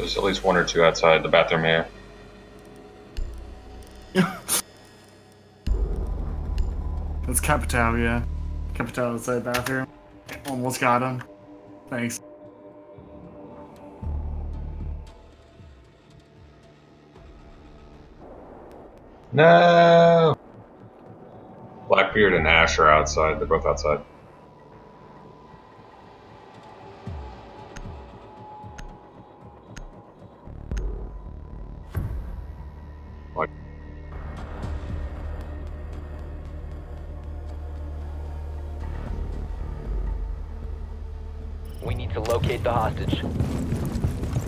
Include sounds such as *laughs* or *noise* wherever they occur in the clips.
There's at least one or two outside the bathroom here. *laughs* That's Capitão, yeah. Capitão outside bathroom. Almost got him. Thanks. No. Blackbeard and Ash are outside. They're both outside. We need to locate the hostage.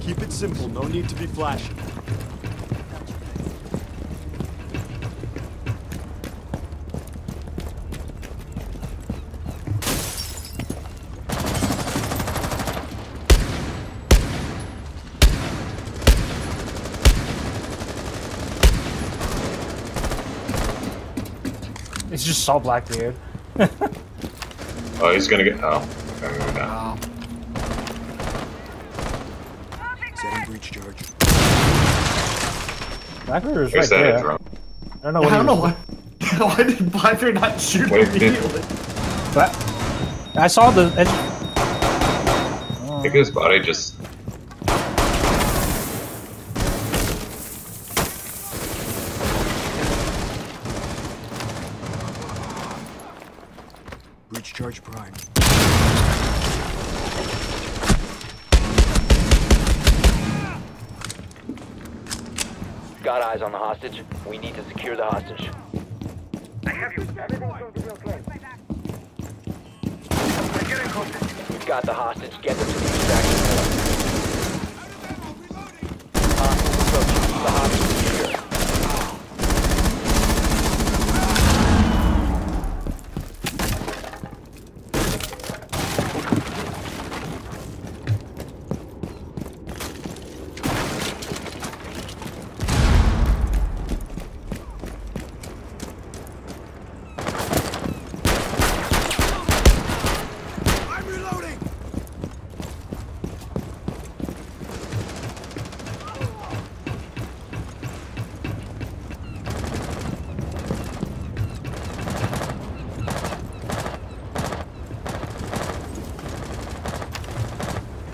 Keep it simple, no need to be flashy. It's just saw Blackbeard. *laughs* oh, he's gonna get. Oh, okay, maybe not. Breach charge. Blackbeard is Where's right there. drone? I don't know I don't know was- why. *laughs* Why did Blackbeard not shoot Wait, did- immediately? But I saw the edge. I think his body just. Got eyes on the hostage. We need to secure the hostage. I have you. We've got the hostage. Get them to the extraction point.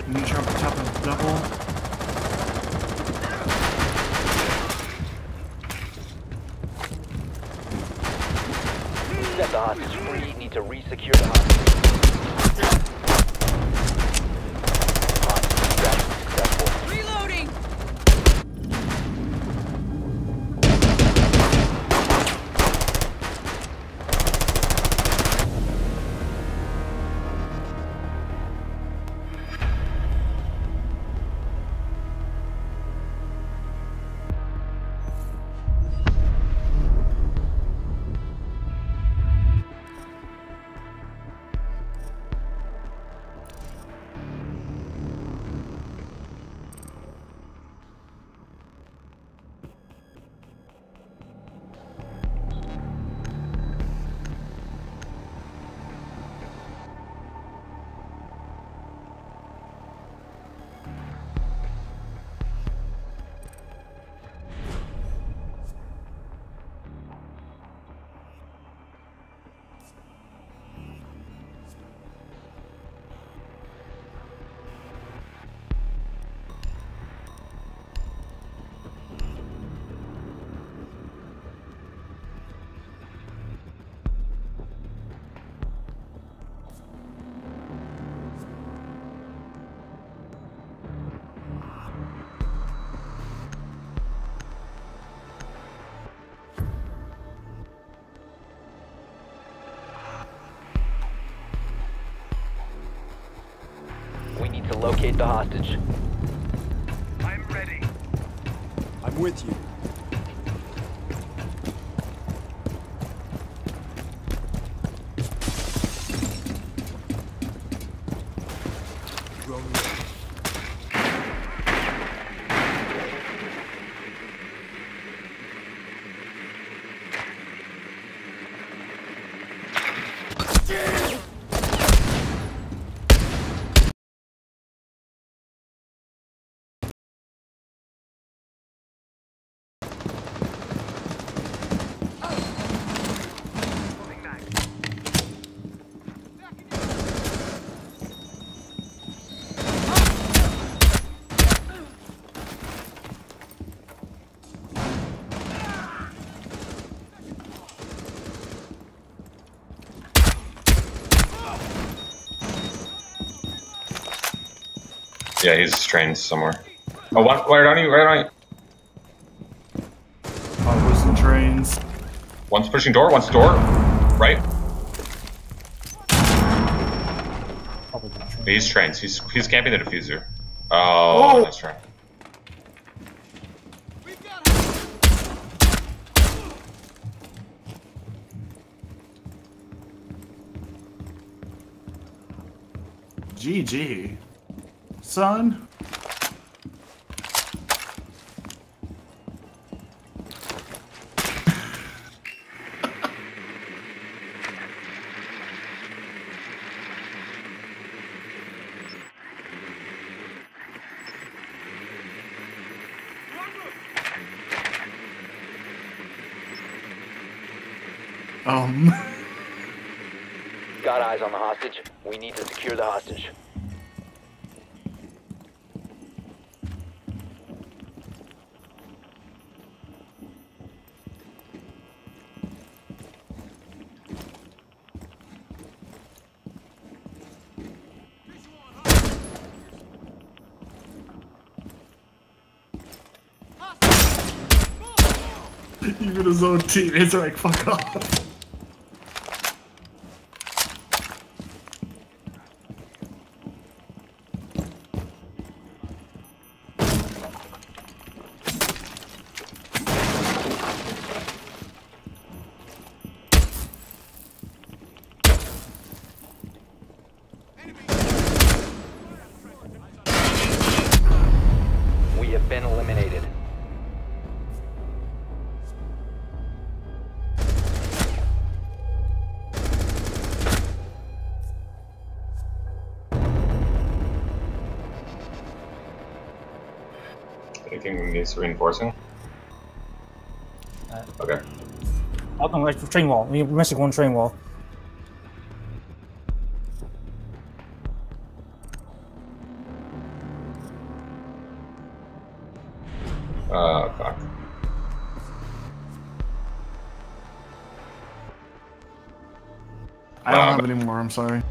To try top of double. Set the hostage free. Need to re-secure the. Hostage to locate the hostage. I'm ready. I'm with you. Drone Yeah, he's trained somewhere. Oh, one right on you, right on you. Oh, losing trains. One's pushing door, one's door. Right? Train. He's trained. He's he's camping the defuser. Oh, Oh. that's right. GG. Son. *laughs* Um, Got eyes on the hostage. We need to secure the hostage. Even his own teammates are like, fuck off. We have been Anything needs reinforcing? Uh, Okay. I'll come like train wall. We're missing one train wall. Uh, fuck. I don't Um, have any more, I'm sorry.